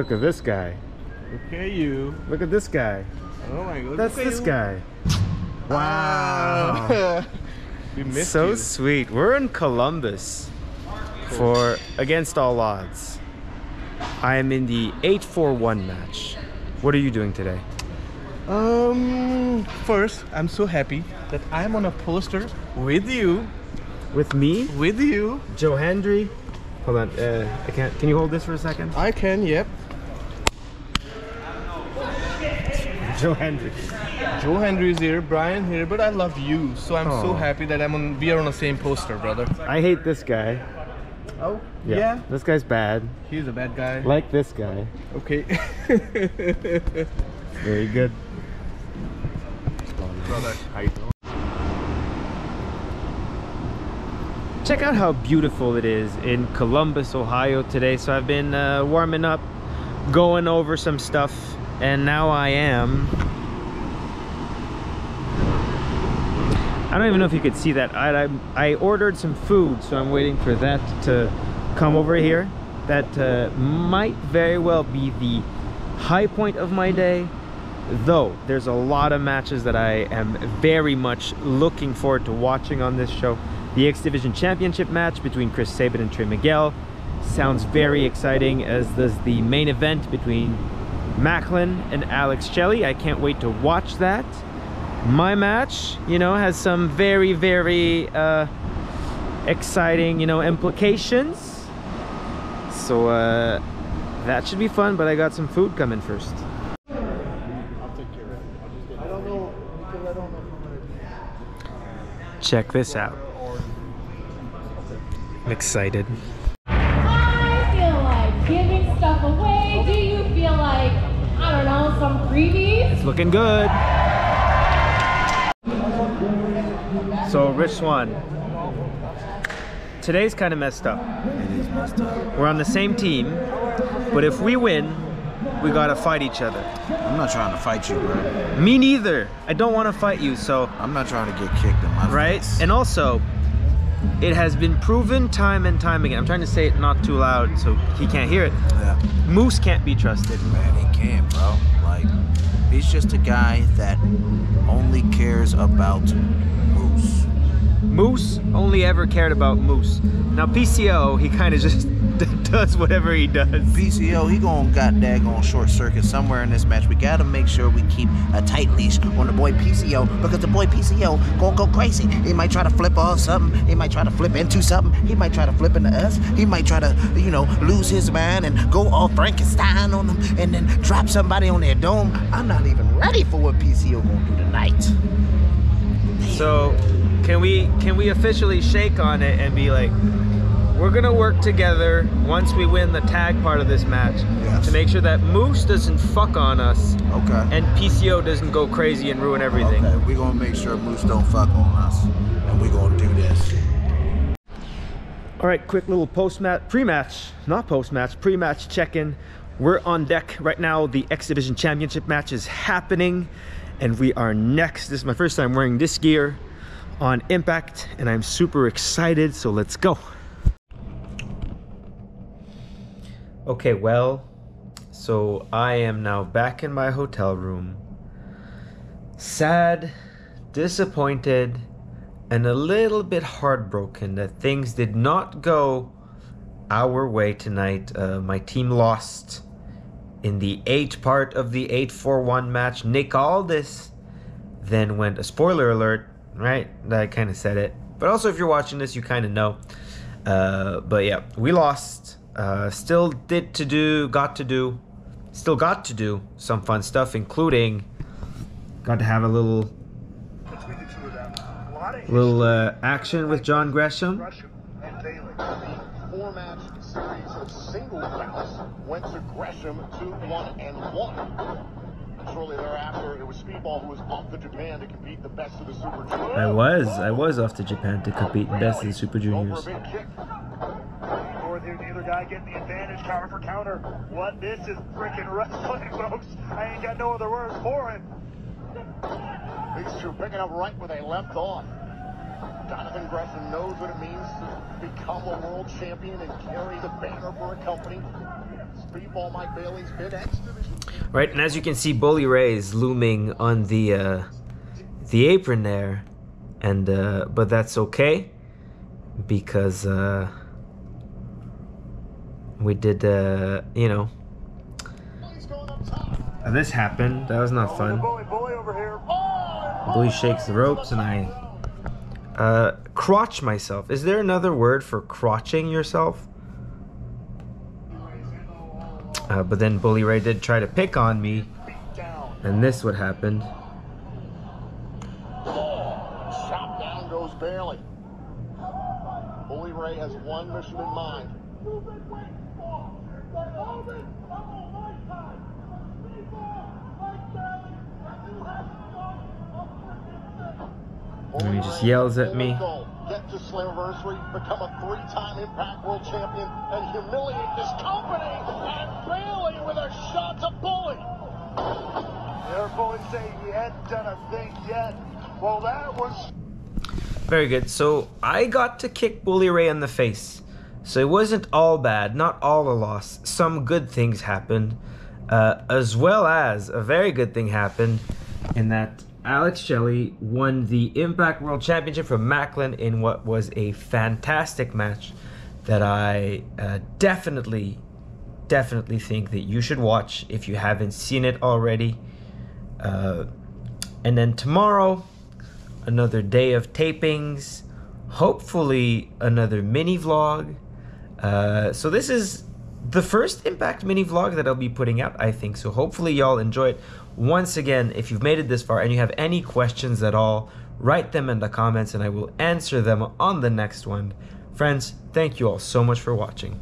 Look at this guy. Okay, you. Look at this guy. Oh my god. That's this you. guy. Wow. Ah. we missed so you. sweet. We're in Columbus for Against All Odds. I am in the 841 match. What are you doing today? Um, first, I'm so happy that I'm on a poster with you, With me, with you. Joe Hendry. Hold on, uh, I can't. Can you hold this for a second? I can, yep. Joe Hendry. Joe Henry is here, Brian here, but I love you, so I'm so happy that I'm on. We are on the same poster, brother. I hate this guy. Oh, yeah. This guy's bad. He's a bad guy. Like this guy. Okay. Very good. brother, how you doing? Check out how beautiful it is in Columbus, Ohio today. So I've been uh, warming up, going over some stuff, and now I am. I don't even know if you could see that. I, I, I ordered some food, so I'm waiting for that to come over here. That uh, might very well be the high point of my day. Though there's a lot of matches that I am very much looking forward to watching on this show. The X Division Championship match between Chris Sabin and Trey Miguel sounds very exciting, as does the main event between Maclin and Alex Shelley. I can't wait to watch that. My match, you know, has some very, very uh, exciting, you know, implications. So uh, that should be fun, but I got some food coming first. Check this out. I'm excited. Looking good. So, Rich Swann, today's kind of messed up. It is messed up. We're on the same team, but if we win, we gotta fight each other. I'm not trying to fight you, bro. Me neither. I don't want to fight you, so I'm not trying to get kicked in my right? face. And also, it has been proven time and time again. I'm trying to say it not too loud so he can't hear it. yeah, Moose can't be trusted. man, he can't, bro. He's just a guy that only cares about moose. Moose only ever cared about Moose. Now PCO, he kind of just does whatever he does. PCO, he gonna got daggone short circuit somewhere in this match. We gotta make sure we keep a tight leash on the boy PCO because the boy PCO gonna go crazy. He might try to flip off something. He might try to flip into something. He might try to flip into us. He might try to, you know, lose his mind and go all Frankenstein on them and then drop somebody on their dome. I'm not even ready for what PCO gonna do tonight. So, can we can we officially shake on it and be like, we're gonna work together once we win the tag part of this match Yes. to make sure that Moose doesn't fuck on us Okay. and PCO doesn't go crazy and ruin everything. Okay, we gonna make sure Moose don't fuck on us, and we're gonna do this. All right, quick little post-match, pre-match, not post-match, pre-match check-in. We're on deck right now. The X Division Championship match is happening, and we are next. This is my first time wearing this gear on Impact, and I'm super excited. So let's go. Okay, well, so I am now back in my hotel room. Sad, disappointed, and a little bit heartbroken that things did not go our way tonight. Uh, my team lost in the eight part of the 841 match. Nick Aldis then went a spoiler alert, right? I kind of said it. But also, if you're watching this, you kind of know. Uh, but yeah, we lost. Uh, still did to do, got to do, still got to do some fun stuff, including got to have a little the two little uh, action with John Gresham. The went to Gresham 2-1 and 1. Shortly thereafter, it was Speedball who was off to Japan to compete the best of the Super Juniors. I was, I was off to Japan to compete in Best of the Super Juniors. A big kick. Neither guy getting the advantage, counter for counter. What this is freaking wrestling, folks. I ain't got no other words for it. These two picking up right where they left off. Jonathan Gresham knows what it means to become a world champion and carry the banner for a company. Speedball Mike Bailey's mid X division. Right, and as you can see, Bully Ray is looming on the uh, the apron there, and uh, but that's okay because uh, we did, uh, you know, He's going up top. this happened. That was not fun. Bully, bully over here. Bully shakes the ropes, and I uh, crotch myself. Is there another word for crotching yourself? Uh, but then Bully Ray did try to pick on me, and this what happened. Shot down goes Bailey. Bully Ray has one mission in mind. And he just yells at me. Get to Slammiversary, become a three-time Impact World Champion, and humiliate this company. And Bailey with a shot to Bully. Their Bully say he hadn't done a thing yet. Well, that was Very good. So I got to kick Bully Ray in the face. So it wasn't all bad, not all a loss. Some good things happened, uh, as well as a very good thing happened in that Alex Shelley won the Impact World Championship from Maclin in what was a fantastic match that I uh, definitely, definitely think that you should watch if you haven't seen it already. Uh, and then tomorrow, another day of tapings, hopefully another mini vlog. Uh, so this is the first Impact mini vlog that I'll be putting out, I think. So hopefully y'all enjoy it. Once again, if you've made it this far and you have any questions at all, write them in the comments and I will answer them on the next one. Friends, thank you all so much for watching.